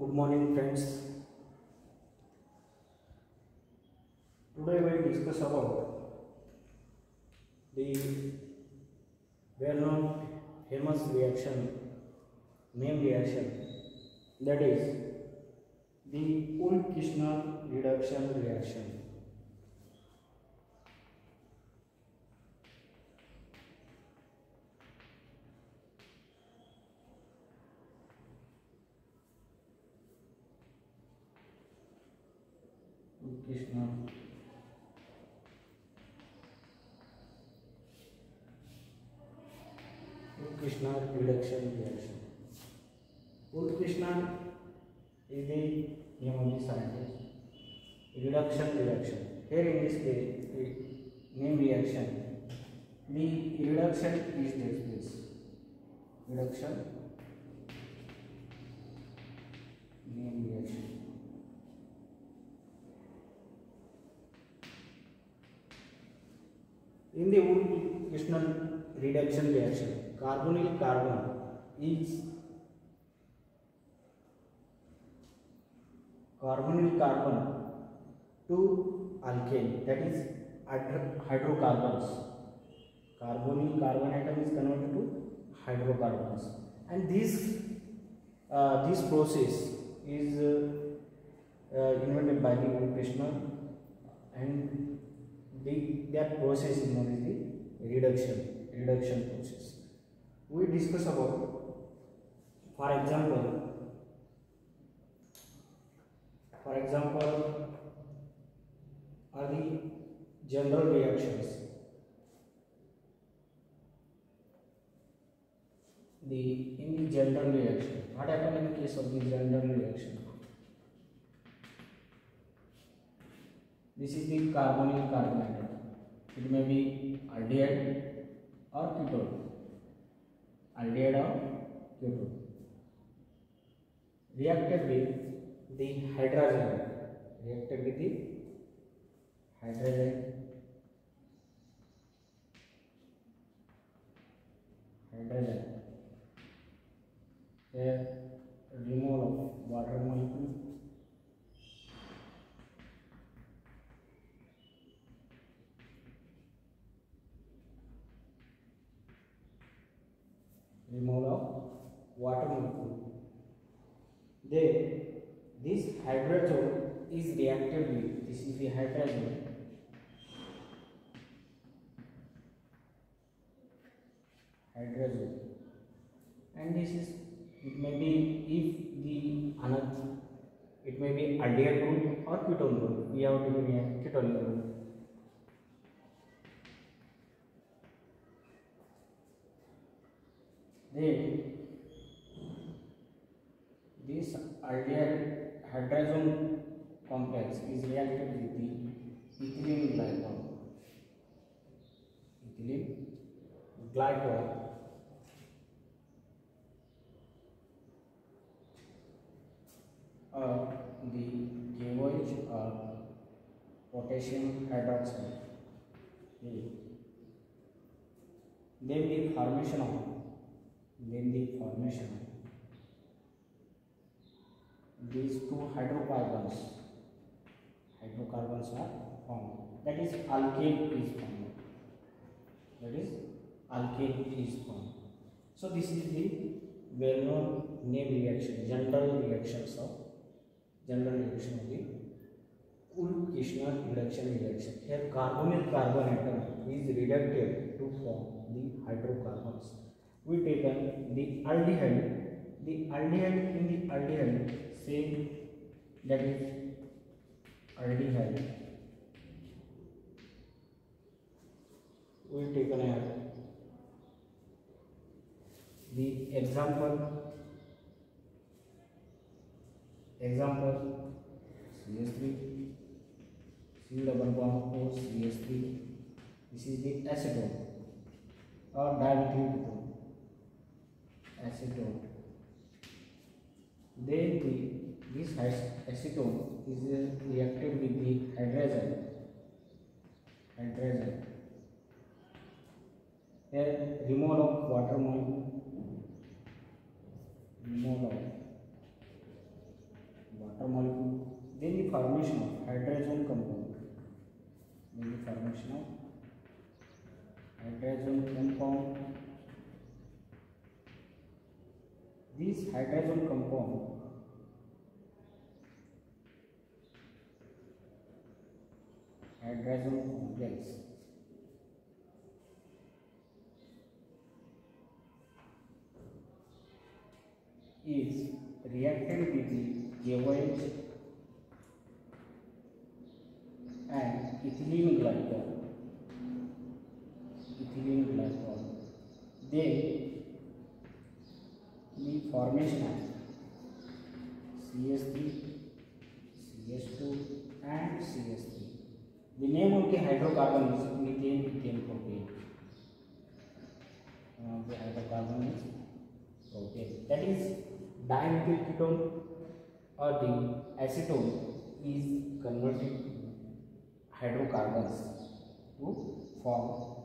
good morning friends today we will discuss about the well-known famous reaction main reaction that is the Ulm-Kirchner reduction reaction Kishner Krishna reduction reaction. Ud Krishna is the Yamami scientist. Reduction reaction. Here in this case, name reaction. The reduction is takes place. Reduction. Name reaction. In the wood Ushman reduction reaction, carbonyl carbon is carbonyl carbon to alkane that is hydrocarbons. Carbonyl carbon atom is converted to hydrocarbons, and this uh, this process is uh, uh, invented by the Krishna and the, that process is known as the reduction, reduction process. We discuss about, for example, for example, are the general reactions. The in the general reaction, what happened in case of the general reaction? This is the carbonyl carbonator. It may be aldehyde or ketone. Aldehyde or ketone. Reacted with the hydrogen. Reacted with the hydrogen. Hydrogen. Here. removal of water molecule. Then this hydrazone is reacted with this is the hydrazone. Hydrazone and this is it may be if the another it may be aldehyde group or ketone group. We have to react ketone group. Ideal hydrazone complex is reacted with the ethylene glycol. Or uh, the KOH or uh, potassium hydroxide. Then the formation of these two hydrocarbons hydrocarbons are formed that is alkane is formed that is alkane is formed so this is the well known name reaction general reactions of general reaction of the Ulm-Kirchner reduction reaction here carbonyl carbon atom is reducted to form the hydrocarbons we taken the aldehyde the aldehyde in the aldehyde same that is aldehyde will taken as the example example CH3 C double bond O CH3 this is the acetone or dimethyl ketone acetone then the This acetone is reacted with the hydrazine. Hydrazine. Then removal of water molecule. Removal of water molecule. Then the formation of hydrazine compound. Then the formation of hydrazine compound. This hydrazine compound बेसोन complex is reacted with the KOH and ethylene glycol. Ethylene glycol. They the formation of CH3, CH2 and CH3. The name of the hydrocarbon is methane, methane propane. Uh, the hydrocarbon is propane. That is dimethyl ketone or the acetone is converted hydrocarbons to form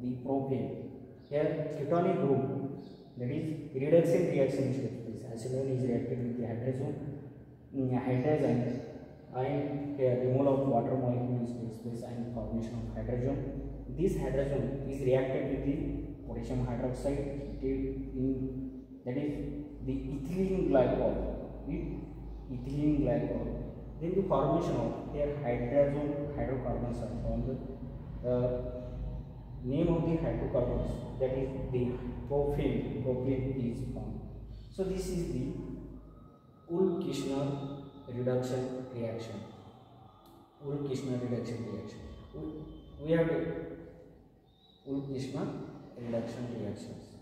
the propane. Here ketonic group that is reduction reaction is taking place. Acetone is reacted with the hydrazone, hydrazine and uh, removal of water molecules takes place and formation of hydrogen. This hydrogen is reacted with the potassium hydroxide heated in that is the ethylene glycol with ethylene glycol. Then the formation of here hydrogen hydrocarbons are formed. The name of the hydrocarbons that is the propane propane is formed. So this is the Ulkishner reduction reaction Ulm-Kishna reduction reaction we, we have to Ulm-Kishna reduction reactions